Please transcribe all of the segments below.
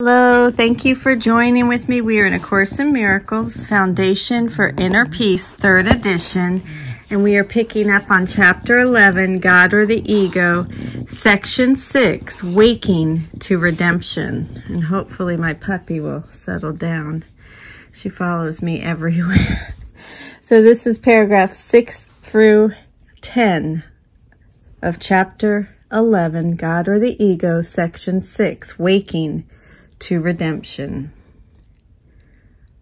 Hello, thank you for joining with me. We are in A Course in Miracles, Foundation for Inner Peace, third edition, and we are picking up on chapter 11, God or the Ego, section 6, Waking to Redemption. And hopefully my puppy will settle down. She follows me everywhere. So this is paragraph 6 through 10 of chapter 11, God or the Ego, section 6, Waking to redemption.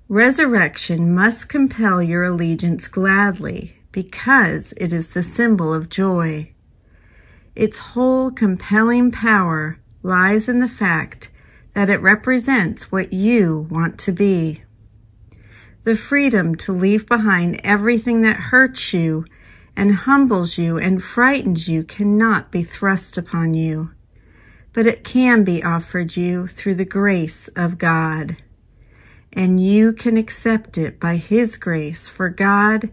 Resurrection must compel your allegiance gladly because it is the symbol of joy. Its whole compelling power lies in the fact that it represents what you want to be. The freedom to leave behind everything that hurts you and humbles you and frightens you cannot be thrust upon you but it can be offered you through the grace of God. And you can accept it by His grace, for God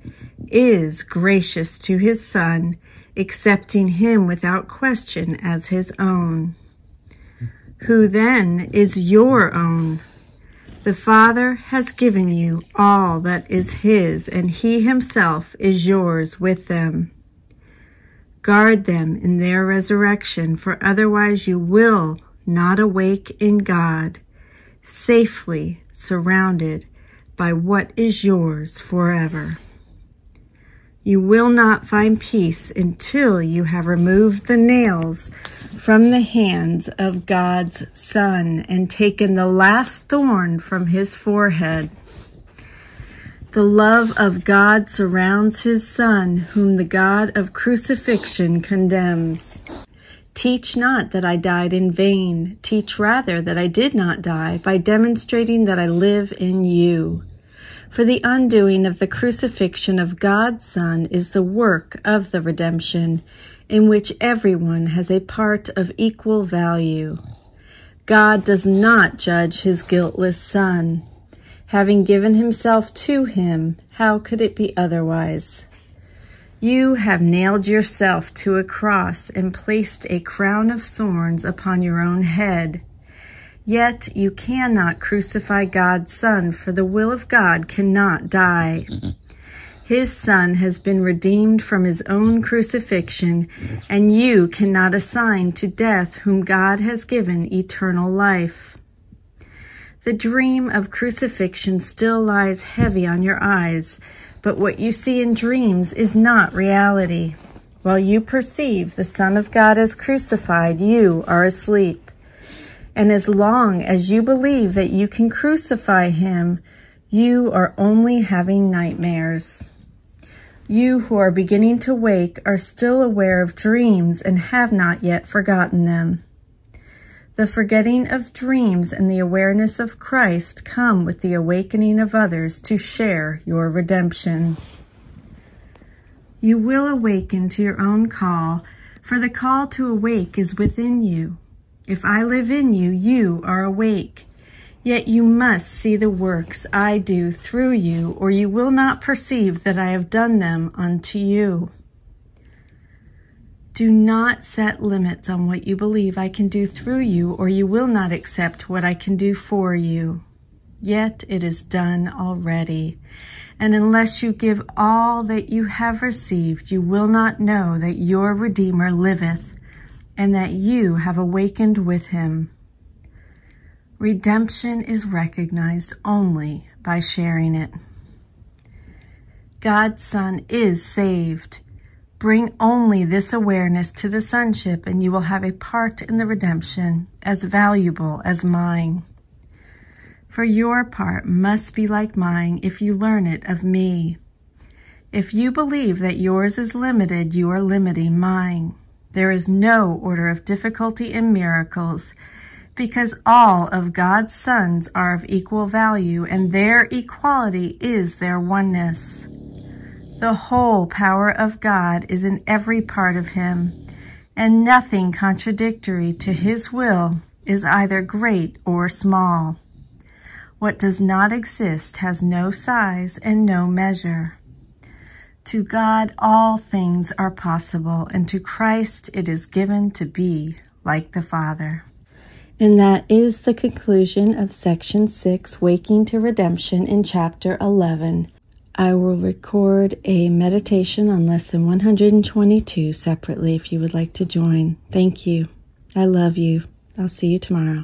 is gracious to His Son, accepting Him without question as His own. Who then is your own? The Father has given you all that is His, and He Himself is yours with them. Guard them in their resurrection, for otherwise you will not awake in God, safely surrounded by what is yours forever. You will not find peace until you have removed the nails from the hands of God's Son and taken the last thorn from his forehead. The love of God surrounds his Son, whom the God of crucifixion condemns. Teach not that I died in vain. Teach rather that I did not die by demonstrating that I live in you. For the undoing of the crucifixion of God's Son is the work of the redemption, in which everyone has a part of equal value. God does not judge his guiltless Son having given himself to him, how could it be otherwise? You have nailed yourself to a cross and placed a crown of thorns upon your own head. Yet you cannot crucify God's Son, for the will of God cannot die. His Son has been redeemed from his own crucifixion, and you cannot assign to death whom God has given eternal life. The dream of crucifixion still lies heavy on your eyes, but what you see in dreams is not reality. While you perceive the Son of God as crucified, you are asleep. And as long as you believe that you can crucify him, you are only having nightmares. You who are beginning to wake are still aware of dreams and have not yet forgotten them. The forgetting of dreams and the awareness of Christ come with the awakening of others to share your redemption. You will awaken to your own call, for the call to awake is within you. If I live in you, you are awake. Yet you must see the works I do through you, or you will not perceive that I have done them unto you. Do not set limits on what you believe I can do through you, or you will not accept what I can do for you. Yet it is done already. And unless you give all that you have received, you will not know that your Redeemer liveth, and that you have awakened with him. Redemption is recognized only by sharing it. God's Son is saved. Bring only this awareness to the sonship, and you will have a part in the redemption as valuable as mine. For your part must be like mine if you learn it of me. If you believe that yours is limited, you are limiting mine. There is no order of difficulty in miracles because all of God's sons are of equal value and their equality is their oneness. The whole power of God is in every part of him, and nothing contradictory to his will is either great or small. What does not exist has no size and no measure. To God all things are possible, and to Christ it is given to be like the Father. And that is the conclusion of Section 6, Waking to Redemption, in Chapter 11. I will record a meditation on Lesson 122 separately if you would like to join. Thank you. I love you. I'll see you tomorrow.